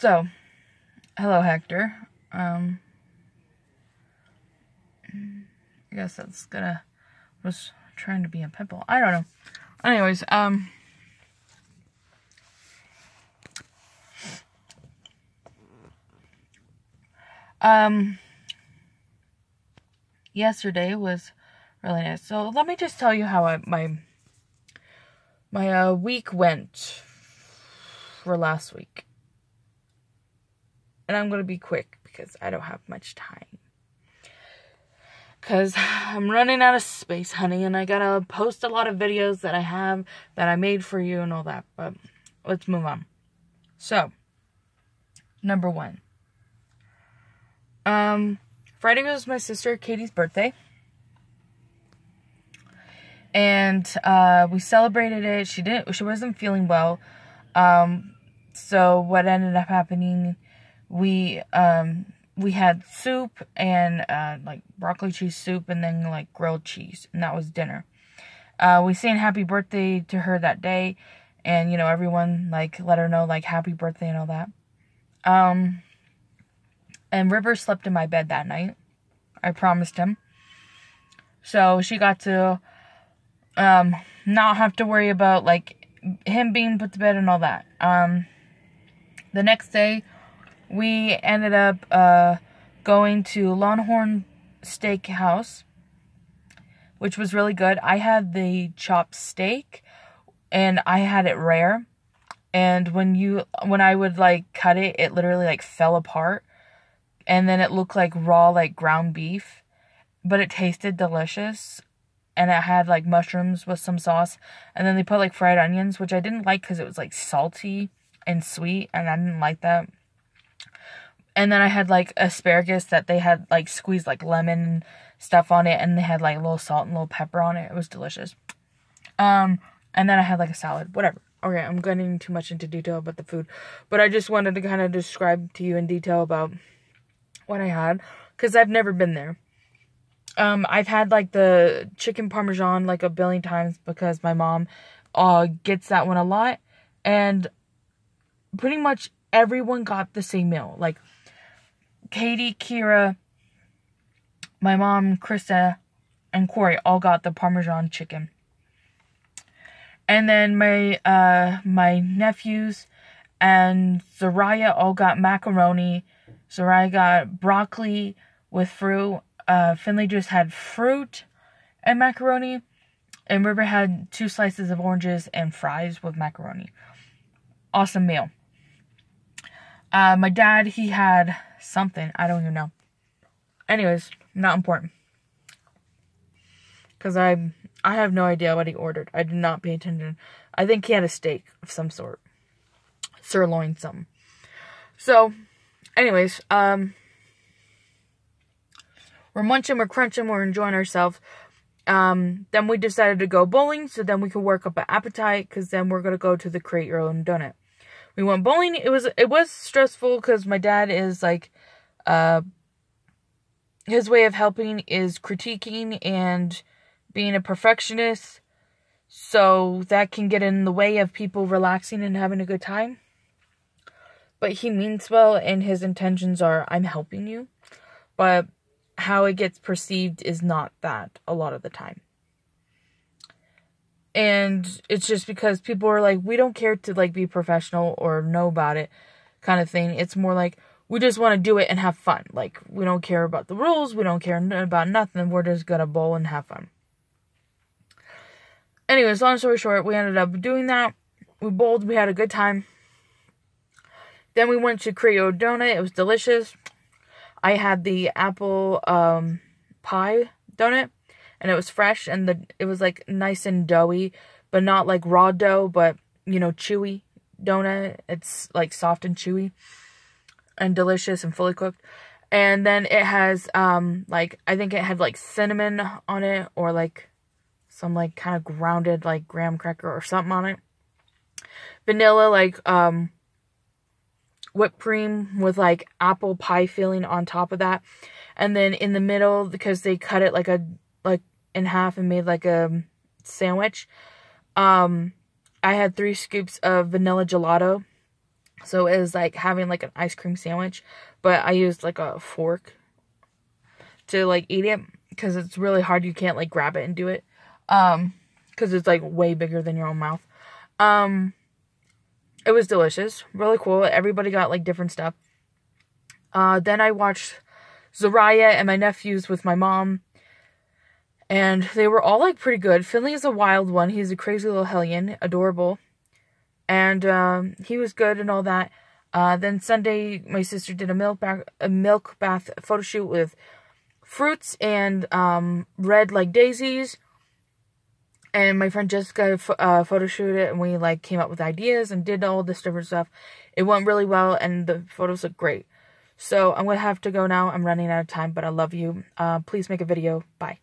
So, hello, Hector. Um, I guess that's gonna was trying to be a pimple. I don't know. Anyways, um. Um, yesterday was really nice. So let me just tell you how I, my my uh, week went for last week. And I'm going to be quick because I don't have much time. Because I'm running out of space, honey, and I got to post a lot of videos that I have that I made for you and all that. But let's move on. So, number one. Um, Friday was my sister Katie's birthday. And uh, we celebrated it. She didn't she wasn't feeling well. Um, so what ended up happening, we um we had soup and uh, like broccoli cheese soup and then like grilled cheese and that was dinner. Uh, we sang happy birthday to her that day and you know everyone like let her know like happy birthday and all that. Um and River slept in my bed that night. I promised him. So she got to um not have to worry about like him being put to bed and all that. Um the next day we ended up uh going to Longhorn Steakhouse which was really good. I had the chopped steak and I had it rare. And when you when I would like cut it, it literally like fell apart and then it looked like raw like ground beef but it tasted delicious and it had like mushrooms with some sauce and then they put like fried onions which i didn't like because it was like salty and sweet and i didn't like that and then i had like asparagus that they had like squeezed like lemon stuff on it and they had like a little salt and a little pepper on it it was delicious um and then i had like a salad whatever okay i'm getting too much into detail about the food but i just wanted to kind of describe to you in detail about what I had because I've never been there. Um, I've had like the chicken parmesan like a billion times because my mom uh gets that one a lot and pretty much everyone got the same meal. Like Katie, Kira, my mom, Krista, and Corey all got the parmesan chicken. And then my uh my nephews and Zariah all got macaroni I got broccoli with fruit. Uh, Finley just had fruit and macaroni. And River had two slices of oranges and fries with macaroni. Awesome meal. Uh, my dad, he had something. I don't even know. Anyways, not important. Because I, I have no idea what he ordered. I did not pay attention. I think he had a steak of some sort. Sirloin something. So, anyways, um, we're munching, we're crunching, we're enjoying ourselves. Um, then we decided to go bowling, so then we could work up an appetite, because then we're gonna go to the create your own donut. We went bowling. It was it was stressful because my dad is like, uh, his way of helping is critiquing and being a perfectionist, so that can get in the way of people relaxing and having a good time but he means well and his intentions are I'm helping you. But how it gets perceived is not that a lot of the time. And it's just because people are like, we don't care to like be professional or know about it kind of thing. It's more like we just want to do it and have fun. Like we don't care about the rules, we don't care about nothing. We're just gonna bowl and have fun. Anyways, long story short, we ended up doing that. We bowled, we had a good time. Then we went to Creole Donut. It was delicious. I had the apple um, pie donut, and it was fresh, and the it was like nice and doughy, but not like raw dough, but you know chewy donut. It's like soft and chewy, and delicious and fully cooked. And then it has um like I think it had like cinnamon on it, or like some like kind of grounded like graham cracker or something on it. Vanilla like um whipped cream with like apple pie filling on top of that. And then in the middle, because they cut it like a in half and made like a sandwich, um, I had three scoops of vanilla gelato. So it was like having like an ice cream sandwich, but I used like a fork to like eat it because it's really hard. You can't like grab it and do it. Um, because it's like way bigger than your own mouth. Um, it was delicious, really cool. Everybody got like different stuff. Uh, then I watched Zoraya and my nephews with my mom, and they were all like pretty good. Finley is a wild one. He's a crazy little hellion, adorable, and um, he was good and all that. Uh, then Sunday, my sister did a milk bath, a milk bath photo shoot with fruits and um, red like daisies and my friend Jessica uh, photo shooted it, and we like came up with ideas and did all this different stuff. It went really well, and the photos look great. So I'm gonna have to go now. I'm running out of time, but I love you. Uh, please make a video. Bye.